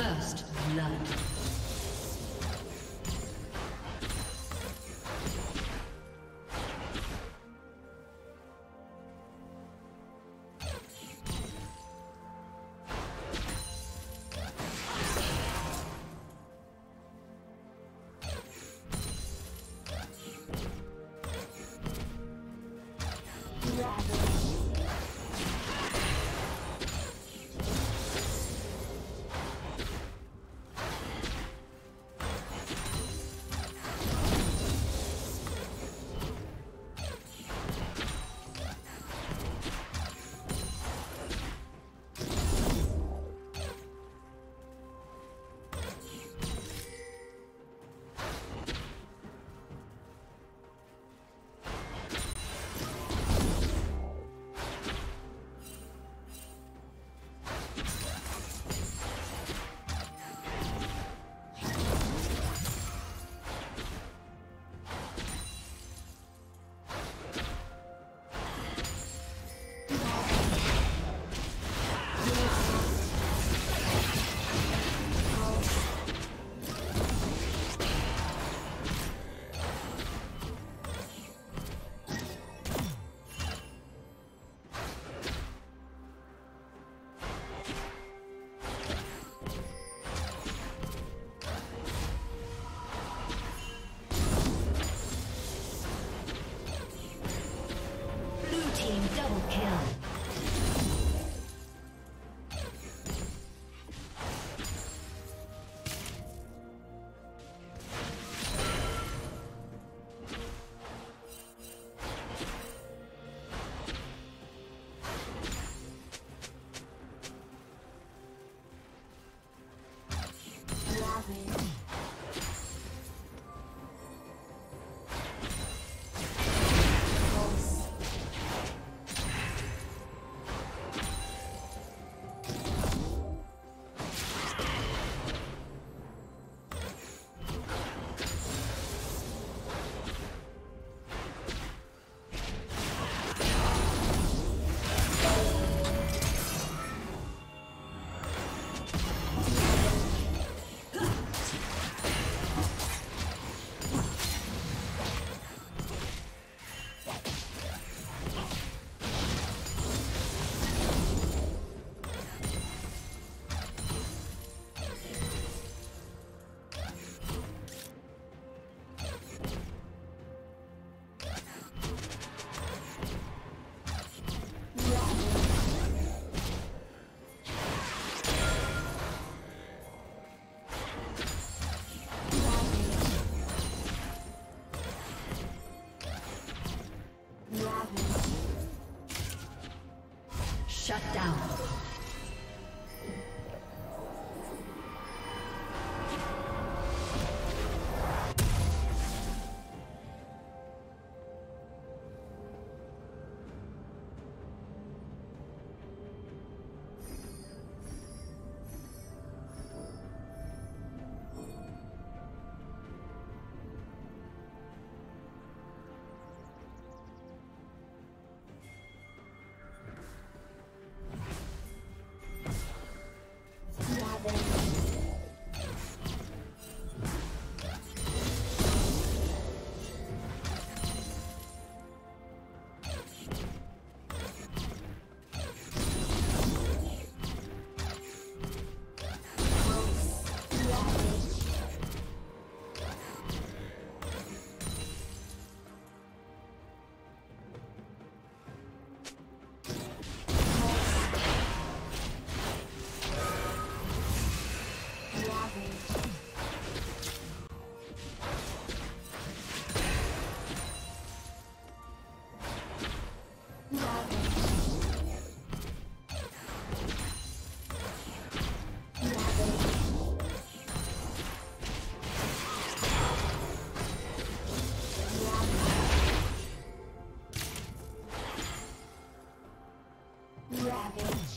First blood. Shut Ravage.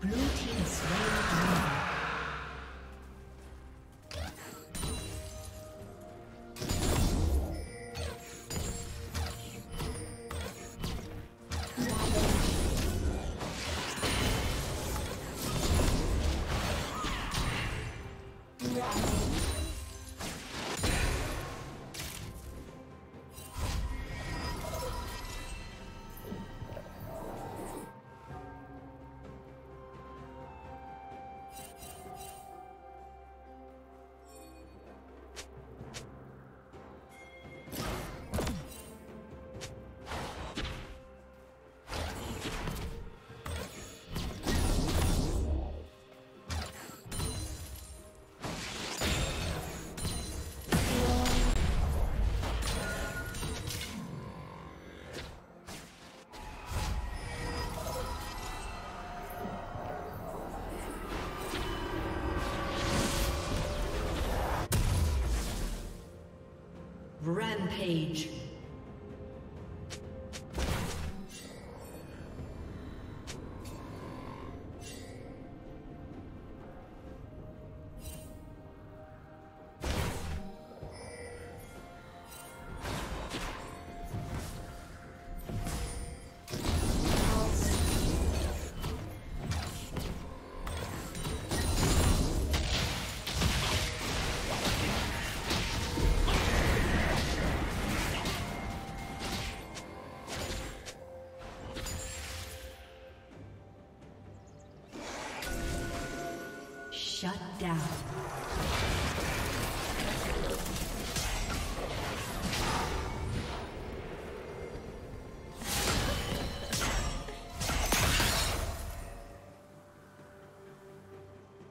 Blue Rampage.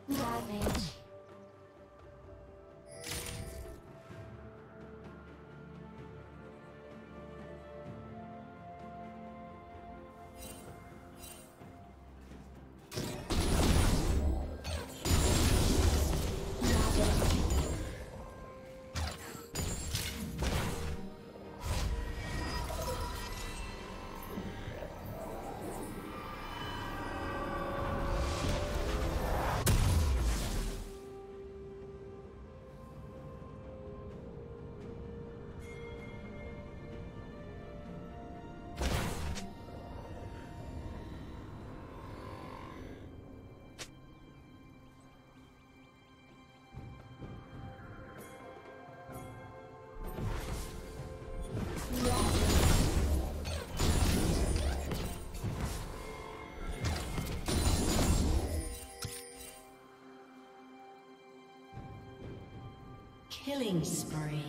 Damage. Killing spree.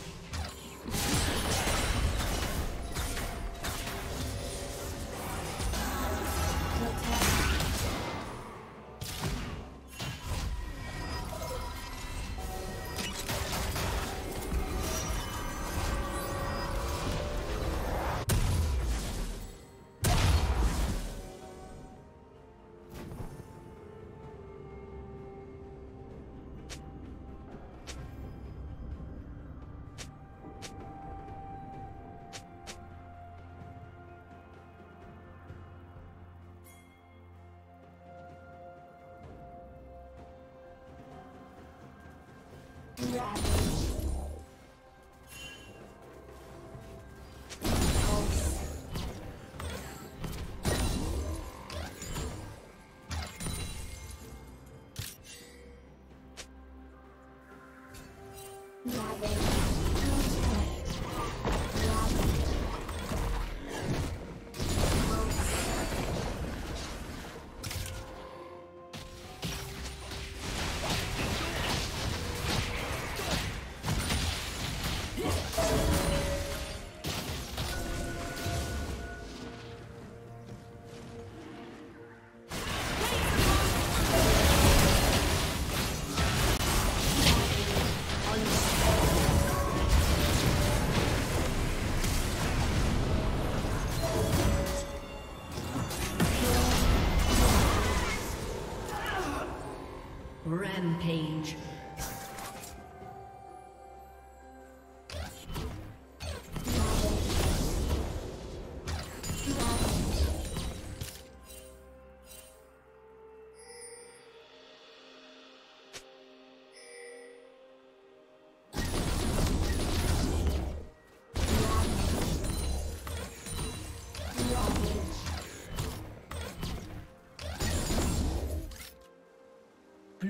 Yeah. Rampage.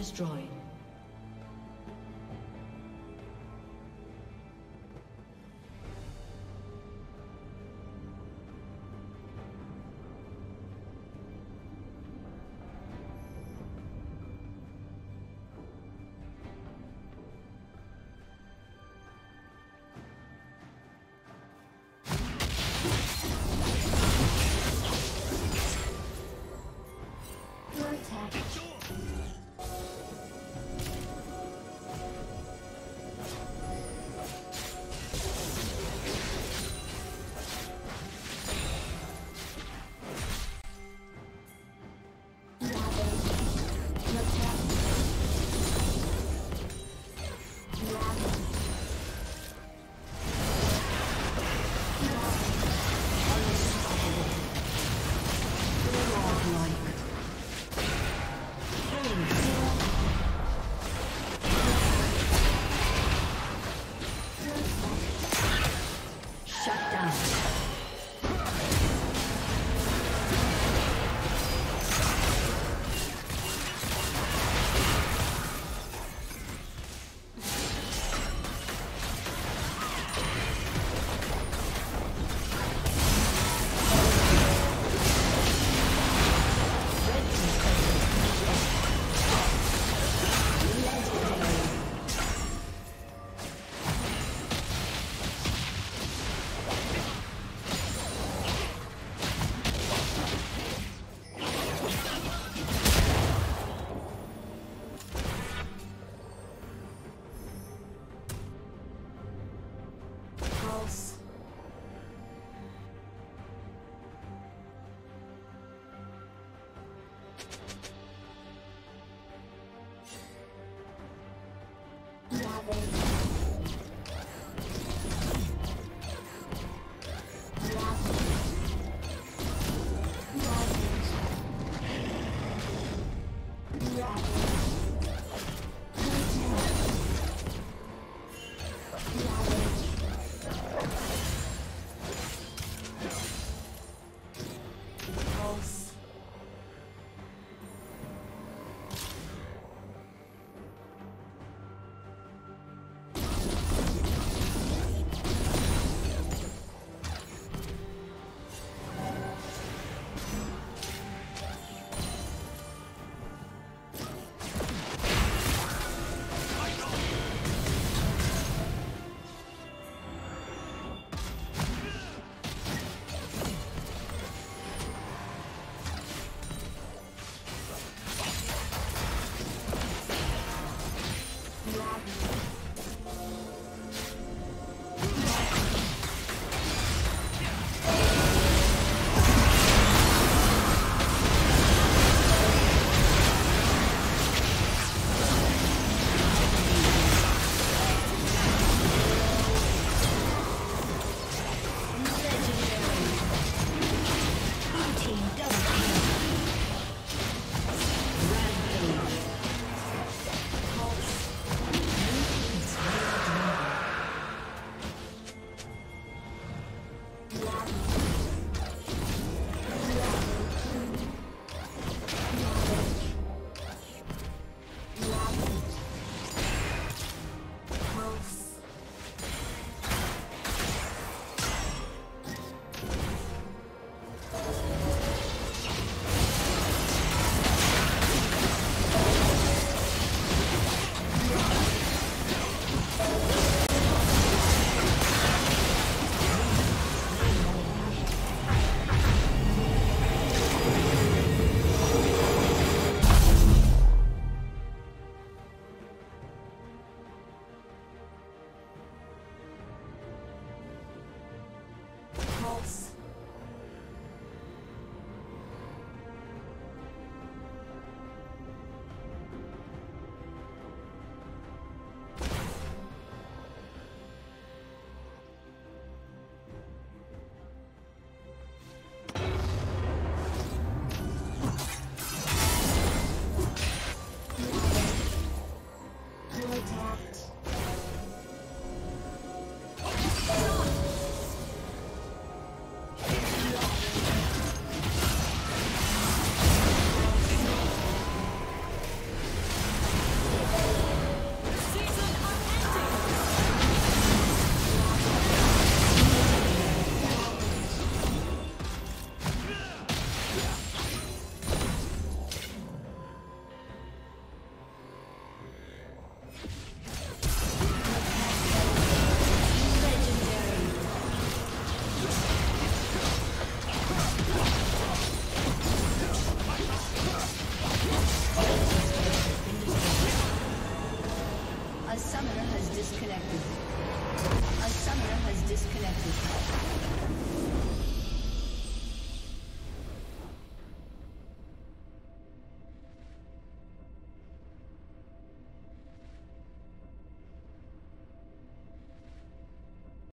Destroyed.